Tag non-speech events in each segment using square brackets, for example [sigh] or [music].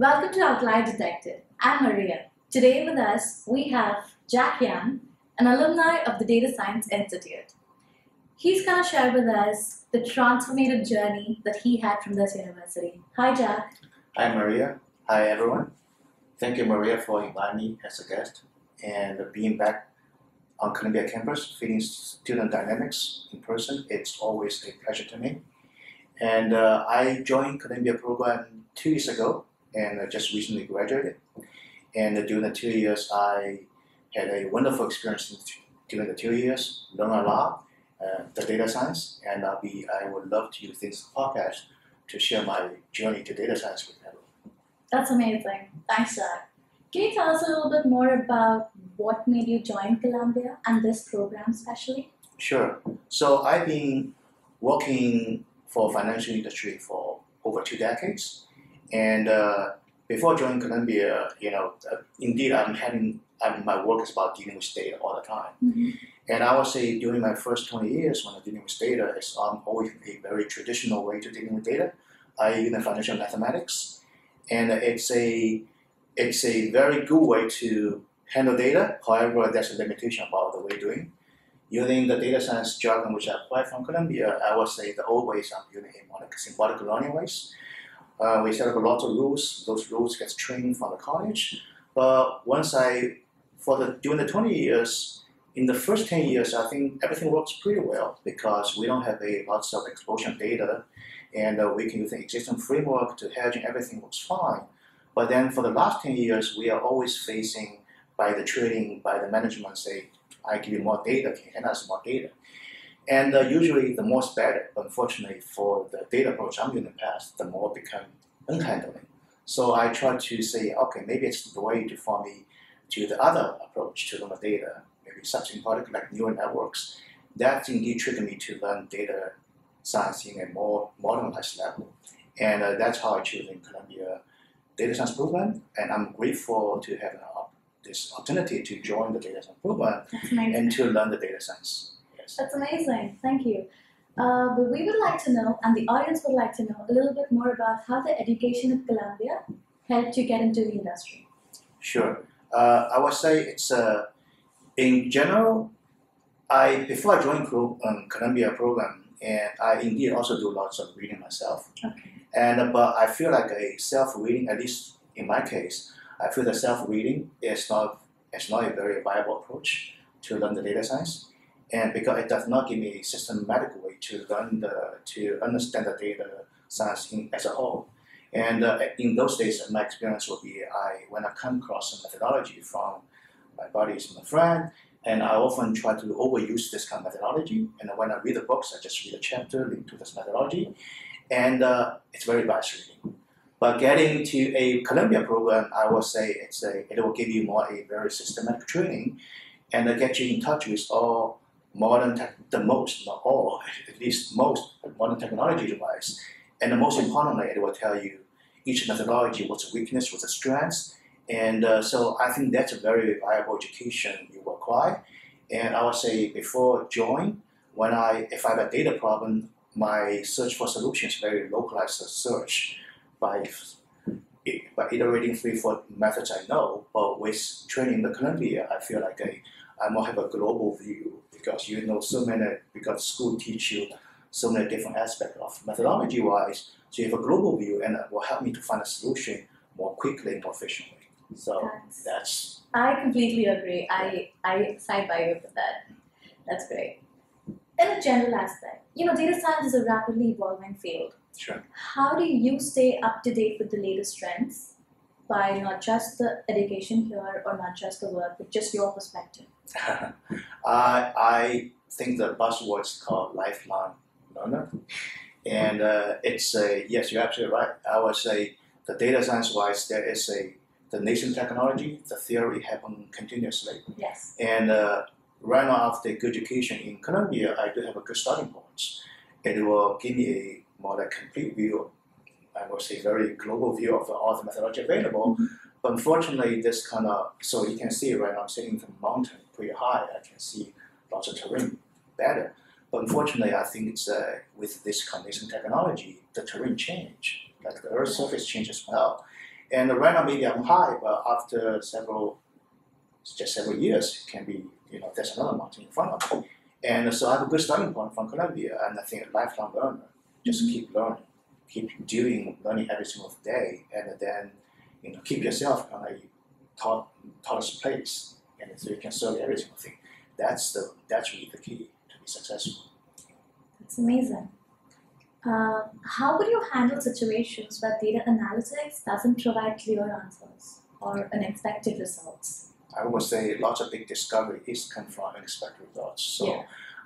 Welcome to Outlier Detected. I'm Maria. Today with us, we have Jack Yang, an alumni of the Data Science Institute. He's going to share with us the transformative journey that he had from this university. Hi, Jack. Hi, Maria. Hi, everyone. Thank you, Maria, for inviting me as a guest and being back on Columbia campus, feeding student dynamics in person. It's always a pleasure to me. And uh, I joined Columbia program two years ago and I just recently graduated. And during the two years, I had a wonderful experience during the two years, learn a lot, uh, the data science, and I'll be, I would love to use this podcast to share my journey to data science with everyone. That's amazing. Thanks, Jack. Can you tell us a little bit more about what made you join Columbia and this program especially? Sure. So I've been working for financial industry for over two decades. And uh, before joining Columbia, you know, uh, indeed I'm having I'm, my work is about dealing with data all the time. Mm-hmm. And I would say during my first 20 years when I'm dealing with data, it's um, always a very traditional way to dealing with data, i.e. the financial mathematics. And it's a, it's a very good way to handle data. However, there's a limitation about the way doing. Using the data science jargon which I applied from Columbia, I would say the old ways I'm using a symbolic learning ways. Uh, we set up a lot of rules. Those rules get trained from the college. But once I, for the during the 20 years, in the first 10 years, I think everything works pretty well because we don't have a lots of explosion data, and uh, we can use the existing framework to hedge, and everything works fine. But then for the last 10 years, we are always facing by the trading, by the management say, I give you more data, can you hand us more data? And uh, usually the more better. Unfortunately, for the data approach I'm using in the past, the more become unhandling. So I try to say, okay, maybe it's the way to for me to the other approach to learn the data, maybe something product like neural networks. That indeed triggered me to learn data science in a more modernized level. And uh, that's how I chose in Columbia Data Science program. And I'm grateful to have uh, this opportunity to join the data science program and to learn the data science. That's amazing. Thank you. Uh, but we would like to know, and the audience would like to know, a little bit more about how the education at Columbia helped you get into the industry. Sure. Uh, I would say it's uh, in general. I before I joined um, Columbia program, and I indeed also do lots of reading myself. Okay. And but I feel like a self reading, at least in my case, I feel that self reading is not is not a very viable approach to learn the data science and because it does not give me a systematic way to learn the to understand the data science in, as a whole. And uh, in those days, my experience would be I when I come across a methodology from my buddies, my friend, and I often try to overuse this kind of methodology. And when I read the books, I just read a chapter linked to this methodology, and uh, it's very biased reading. But getting to a Columbia program, I would say it's a, it will give you more a very systematic training, and uh, get you in touch with all modern tech, the most, not all, at least most modern technology device. And the most importantly, it will tell you each methodology, what's the weakness, what's the strengths. And uh, so I think that's a very viable education you acquire. And I would say before join, when I, if I have a data problem, my search for solutions very localized search by, by iterating three, four methods I know, but with training the Columbia, I feel like I, I more have a global view because you know so many, because school teach you so many different aspects of methodology wise. So you have a global view and it will help me to find a solution more quickly and more efficiently. So that's, that's I completely agree. I, I side by you with that. That's great. In a general aspect, you know, data science is a rapidly evolving field. Sure. How do you stay up to date with the latest trends by not just the education here or not just the work, but just your perspective? [laughs] I, I think the buzzword is called lifelong learner. And uh, it's a, yes, you're absolutely right. I would say the data science wise, there is a, the nascent technology, the theory happen continuously. Yes. And uh, right now after good education in Columbia, I do have a good starting point. It will give me a more like complete view, I would say very global view of all the methodology available. Mm-hmm. But unfortunately, this kind of, so you can see right now I'm sitting in the mountain pretty high, I can see lots of terrain better. But unfortunately, I think it's uh, with this combination technology, the terrain change, like the Earth's surface changes as well. And right now maybe I'm high, but after several, just several years, it can be, you know, there's another mountain in front of me. And so I have a good starting point from Columbia, and I think a lifelong learner, just Mhm. keep learning, keep doing learning every single day, and then, you know, keep yourself on a taught, taught place, and so you can serve every single thing. That's the that's really the key to be successful. That's amazing. Uh, how would you handle situations where data analytics doesn't provide clear answers or unexpected results? I would say lots of big discovery is come from unexpected results. So, Yeah.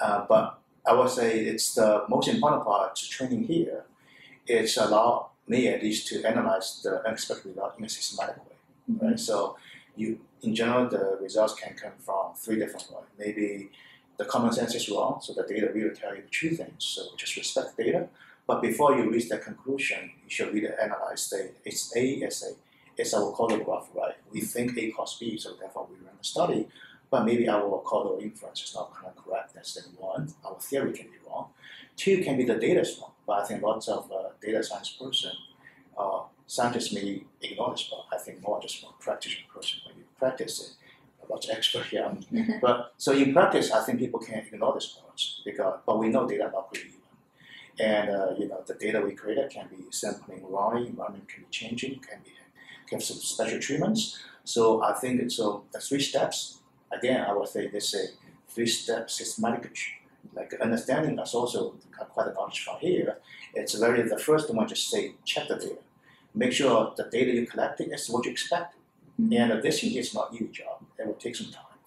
uh, but I would say it's the most important part to training here. It's allow me at least to analyze the unexpected result in a systematic way, right? Mm-hmm. So, you in general the results can come from three different ways. Maybe the common sense is wrong, so the data really tell you the true things. So just respect the data. But before you reach that conclusion, you should really analyze the it's A as a it's our causal graph, right? We think A cause B, so therefore we run the study, but maybe our causal inference is not kind of correct. That's then one. Our theory can be wrong. Two can be the data is wrong, but I think lots of uh, data science person, uh, scientists may ignore this, but I think more just from practitioner person when you practice it. Lots of expert here, um, but so in practice, I think people can ignore this part because, but we know data are not created even, and uh, you know the data we created can be sampling wrongly, environment can be changing, can be can have some special treatments. So I think it's so the three steps. Again, I would say this a three step systematic like understanding is also quite a knowledge from here. It's very the first one just say check the data. Make sure the data you collected is what you expected. Mhm. And this is not easy job. It will take some time.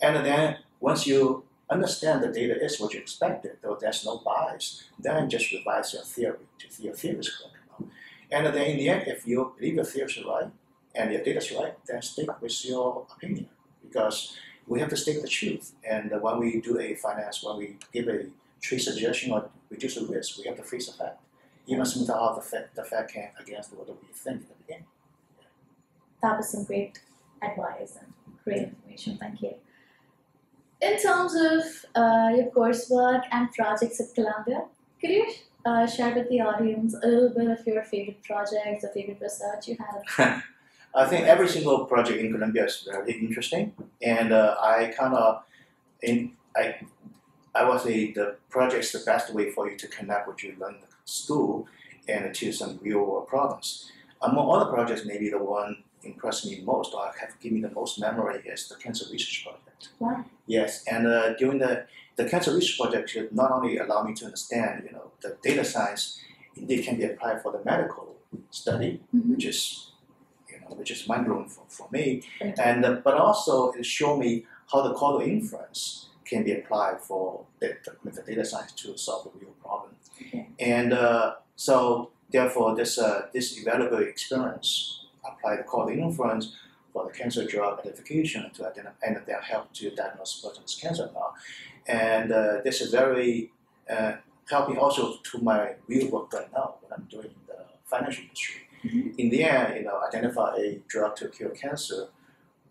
And then once you understand the data is what you expected, though there's no bias, then just revise your theory to see your theory is correct. And then in the end, if you believe your theory is right and your data is right, then stick with your opinion because we have to stick the truth. And when we do a finance, when we give a trade suggestion or reduce the risk, we have to face the fact. Even smooth out the fact, the fact can against what we think at the beginning. That was some great advice and great information. Thank you. In terms of uh, your coursework and projects at Columbia, could you uh, share with the audience a little bit of your favorite projects or favorite research you have? [laughs] I think every single project in Columbia is very interesting, and uh, I kind of, in I, I would say the project is the best way for you to connect what you learn in school and to some real world problems. Among all the projects, maybe the one impressed me most or have given me the most memory is the cancer research project. Wow. Yes, and uh, during the the cancer research project should not only allow me to understand, you know, the data science indeed can be applied for the medical study, Mhm. which is which is mind blowing for, for me. And uh, but also it showed me how the causal inference can be applied for the, the, data science to solve a real problem. Okay. And uh, so therefore this uh, this invaluable experience applied the causal inference for the cancer drug identification to identify and then help to diagnose person's cancer now. And uh, this is very uh, helping also to my real work right now when I'm doing the financial industry. Mhm. In the end, you know, identify a drug to cure cancer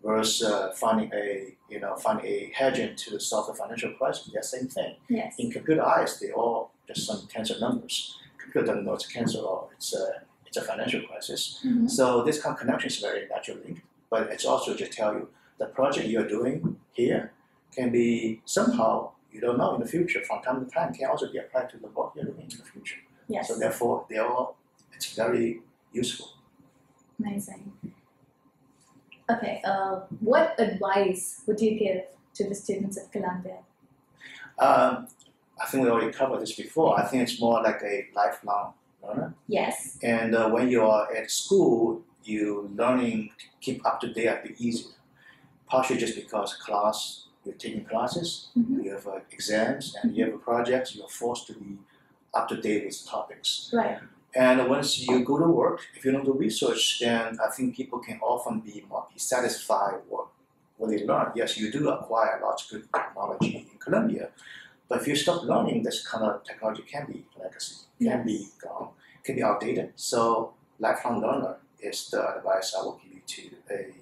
versus uh, finding a you know finding a hedging to solve the financial crisis. They're same thing. Yes. In computer eyes, they all just some tensor numbers. Computer doesn't know it's cancer or it's a it's a financial crisis. Mhm. So this kind of connection is very natural link, but it's also just tell you the project you're doing here can be somehow you don't know in the future from time to time can also be applied to the work you're doing in the future. Yes. So therefore, they all it's very useful. Amazing. Okay, uh, what advice would you give to the students at Columbia? Um, I think we already covered this before. I think it's more like a lifelong learner. Yes. And uh, when you are at school, you learning to keep up to date a bit easier. Partially just because class, you're taking classes, Mhm. you have uh, exams, and you have projects, you're forced to be up to date with topics. Right. And once you go to work, if you don't do research, then I think people can often be more satisfied with what they learn. Yes, you do acquire lots of good technology in Columbia, but if you stop learning, this kind of technology can be legacy, can be gone, can be outdated. So lifelong learner is the advice I will give you to a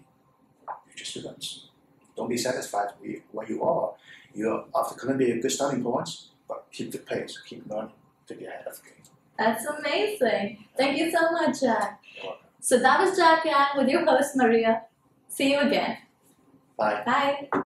future students. Don't be satisfied with where you are. You're after Columbia, good starting points, but keep the pace, keep learning to be ahead of the game. That's amazing. Thank you so much, Jack. So that was Jack Yang with your host Maria. See you again. Bye. Bye.